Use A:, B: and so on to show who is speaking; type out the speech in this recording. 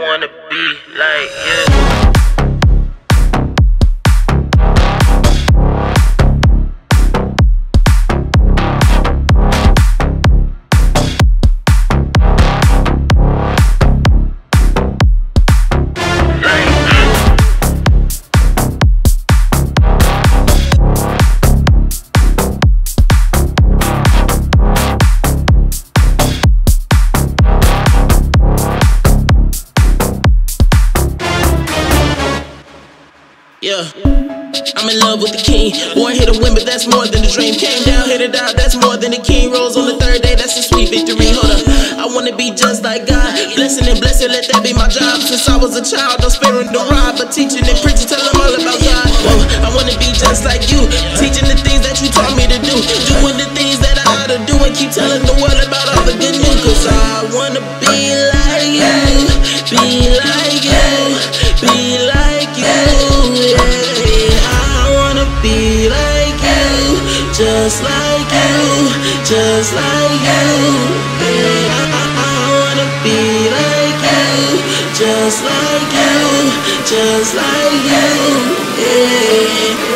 A: wanna be like you.
B: Yeah. I'm in love with the king. Born here to win, but that's more than a dream. Came down here to die, that's more than a king. Rose on the third day, that's a sweet victory. Hold up. I wanna be just like God. Blessing and blessing, let that be my job. Since I was a child, I'm sparing the rod, but teaching and preaching, tell them all about God. Whoa, I wanna be just like you. Teaching the things that you taught me to do. Doing the things that I ought to do and keep telling the world about all the good news. Cause I wanna be like you. Be like you. Be like Just like you. Just like you. Yeah. I, I wanna be like you. Just like you. Just like you. Yeah.